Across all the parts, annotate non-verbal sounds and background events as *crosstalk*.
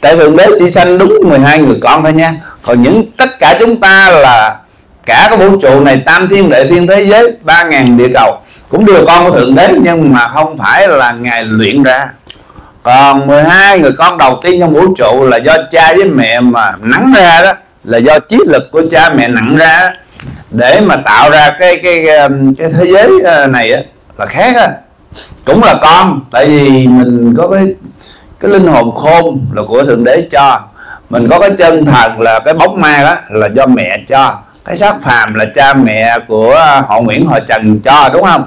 tại thượng đế chỉ sanh đúng 12 người con thôi nha. Còn những tất cả chúng ta là cả cái vũ trụ này tam thiên đệ thiên thế giới ba ngàn địa cầu cũng đều con của thượng đế nhưng mà không phải là ngài luyện ra. Còn 12 người con đầu tiên trong vũ trụ là do cha với mẹ mà nắng ra đó là do trí lực của cha mẹ nặng ra để mà tạo ra cái cái cái, um, cái thế giới uh, này là khác đó. cũng là con tại vì mình có cái cái linh hồn khôn là của thượng đế cho. Mình có cái chân thần là cái bóng ma đó là do mẹ cho. Cái xác phàm là cha mẹ của họ Nguyễn, họ Trần cho, đúng không?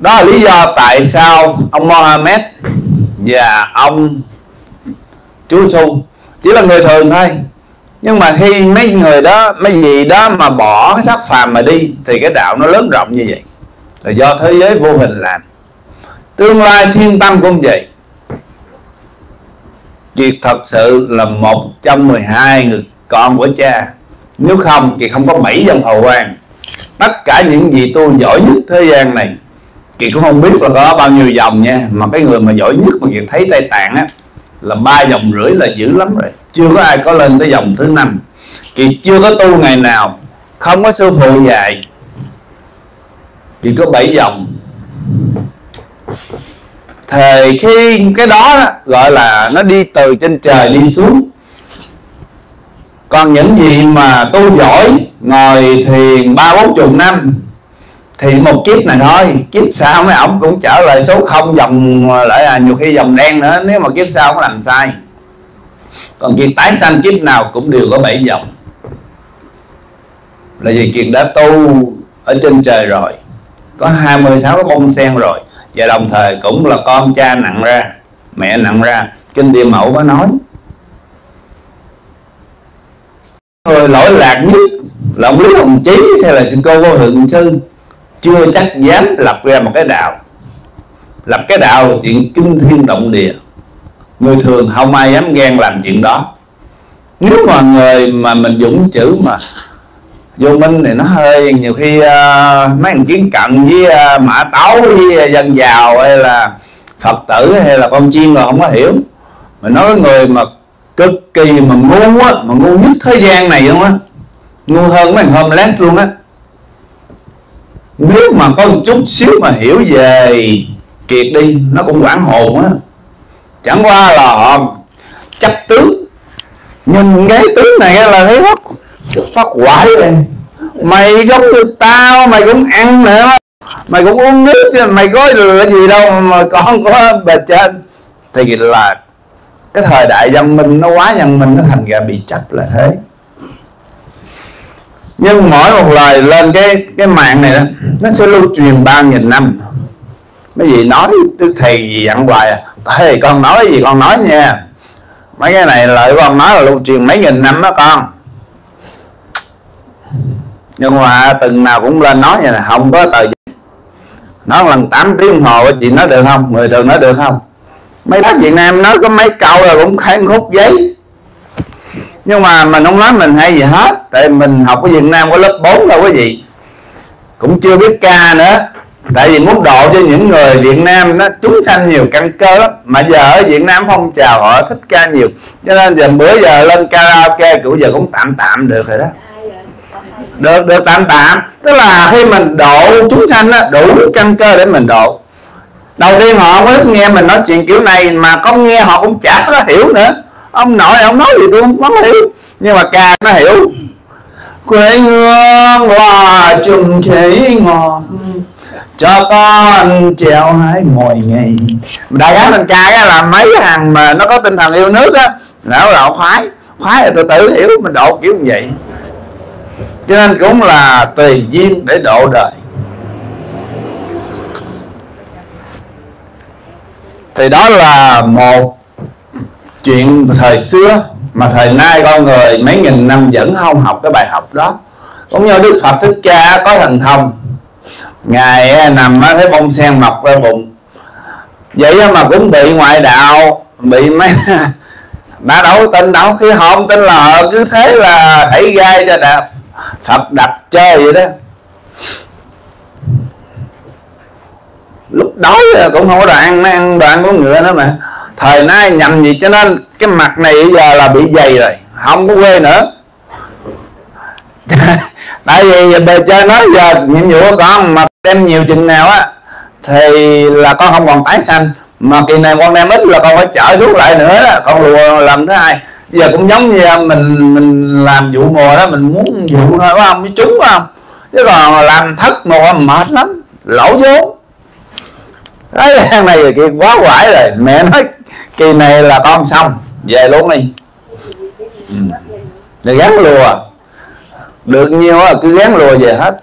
Đó là lý do tại sao ông Mohammed và ông chú thu chỉ là người thường thôi. Nhưng mà khi mấy người đó, mấy gì đó mà bỏ cái sắc phàm mà đi, thì cái đạo nó lớn rộng như vậy. Là do thế giới vô hình làm tương lai thiên tăng cũng vậy. Kiệt thật sự là một trong 12 người con của cha. Nếu không thì không có bảy dòng hầu quan Tất cả những gì tôi giỏi nhất thế gian này Kiệt cũng không biết là có bao nhiêu dòng nha. Mà cái người mà giỏi nhất mà Kiệt thấy Tây Tạng á, Là ba dòng rưỡi là dữ lắm rồi. Chưa có ai có lên tới dòng thứ năm. Kiệt chưa có tu ngày nào, Không có sư phụ dạy chỉ có bảy dòng thời khi cái đó, đó gọi là nó đi từ trên trời đi xuống. Còn những gì mà tu giỏi ngồi thiền ba bốn chục năm thì một kiếp này thôi. Kiếp sau mấy ổng cũng trở lại số không dòng lại là nhiều khi dòng đen nữa nếu mà kiếp sau không làm sai. Còn kiếp tái sanh kiếp nào cũng đều có bảy dòng. Là vì kiệt đã tu ở trên trời rồi có 26 cái bông sen rồi và đồng thời cũng là con cha nặng ra, mẹ nặng ra. Kinh địa mẫu có nói người lỗi lạc nhất là ông lý hồng chí hay là sư cô vô thượng sư chưa chắc dám lập ra một cái đạo. Lập cái đạo là chuyện kinh thiên động địa. Người thường không ai dám ghen làm chuyện đó. Nếu mà người mà mình dũng chữ mà vô minh thì nó hơi nhiều khi uh, mấy thằng kiến cận với uh, mã tấu với à, dân giàu hay là phật tử hay là con chiên rồi không có hiểu. Mà nói người mà cực kỳ mà ngu á mà ngu nhất thế gian này luôn á ngu hơn mấy thằng homeless luôn á. Nếu mà có một chút xíu mà hiểu về kiệt đi nó cũng quản hồn á. Chẳng qua là họ chấp tướng nhìn cái tướng này là thấy rất phát quải này mày giống như tao, mày cũng ăn nữa. Mày cũng uống nước chứ, mày có là gì đâu mà con có bề trên. Thì là cái thời đại văn minh nó quá văn minh, nó thành ra bị chấp là thế. Nhưng mỗi một lời lên cái cái mạng này đó, nó sẽ lưu truyền bao nghìn năm. Mấy gì nói tức thầy gì dặn hoài à? Thầy con nói gì con nói nha. Mấy cái này lời con nói là lưu truyền mấy nghìn năm đó con nhưng mà từng nào cũng lên nói vậy là không có tờ nói lần 8 tiếng đồng hồ chị nói được không? Người thường nói được không? Mấy bác Việt Nam nói có mấy câu là cũng khai khúc giấy. Nhưng mà mình không nói mình hay gì hết, tại mình học ở Việt Nam có lớp 4 đâu quý vị cũng chưa biết ca nữa, tại vì muốn độ cho những người Việt Nam nó chúng sanh nhiều căn cơ lắm. Mà giờ ở Việt Nam phong trào họ thích ca nhiều. Cho nên giờ bữa giờ lên karaoke cũng giờ cũng tạm tạm được rồi đó được được tạm tạm. Tức là khi mình độ chúng sanh á, đủ căn cơ để mình độ. Đầu tiên họ mới nghe mình nói chuyện kiểu này mà con nghe họ cũng chả có hiểu nữa. Ông nội ông nói gì tôi không có hiểu. Nhưng mà ca nó hiểu. Quê hương là chung khí ngon cho con trèo hái mọi ngày. Đại gái mình ca là mấy hàng mà nó có tinh thần yêu nước á lão là khoái. Khoái là tôi tự hiểu mình độ kiểu như vậy cho nên cũng là tùy duyên để độ đời. Thì đó là một chuyện thời xưa mà thời nay con người mấy nghìn năm vẫn không học cái bài học đó. Cũng như đức phật thích ca có thần thông ngài nằm thấy bông sen mọc ra bụng. Vậy mà cũng bị ngoại đạo, bị mấy *laughs* đã đấu tin đấu, khi họ không tin là cứ thế là thảy gai cho đạp. Phật đập chơi vậy đó. Lúc đói cũng không có đồ ăn nó ăn đồ ăn của ngựa nữa mà. Thời nay nhầm gì cho nên cái mặt này bây giờ là bị dày rồi, không có quê nữa. *laughs* Tại vì bề chơi nói giờ nhiệm vụ của con mà đem nhiều chừng nào á, thì là con không còn tái sanh. Mà kỳ này con đem ít là con phải trở xuống lại nữa đó, con lùa làm thứ hai giờ cũng giống như à, mình mình làm vụ mùa đó, mình muốn vụ thôi, phải không? Mới trúng phải không? Chứ còn làm thất mùa mệt lắm, lỗ vốn. Đấy thằng này kia quá quải rồi. Mẹ nói, kỳ này là con xong, về luôn đi. Ừ. để gắn lùa. Được nhiêu cứ gắn lùa về hết.